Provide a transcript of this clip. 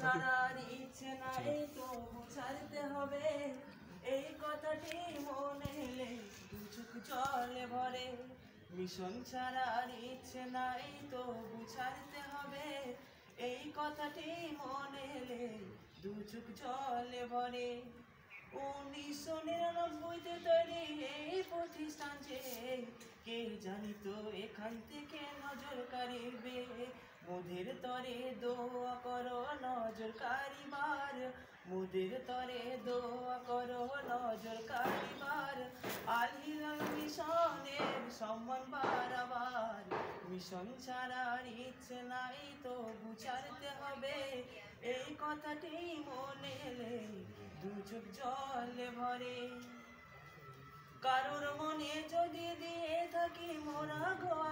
ছাড়ার ইচ্ছে নাই তো ছাড়তে হবে। এই কথাটি মনে এলে দুচুক জলে ভরে। মিশন ছাড়ার ইচ্ছে নাই তো ছাড়তে হবে। এই কথাটি মনে এলে দুচুক জলে ভরে। উনিশশো নিরানব্বইতে তৈরি এই প্রতিষ্ঠান যে কে জানি তো এখান থেকে নজর কারিবে মোদের তরে দোয়া করো নজর কারিবার মোদের তরে দোয়া করো নজর কারিবার আল হিলাল মিশনের সম্মান বারাবার মিশন ছাড়ার ইচ্ছে নাই তো বুঝাতে হবে। এই কথাটি মনে এলে দু চোখ জলে ভরে। কারোর মনে যদি দিয়ে থাকি মোরা খোদার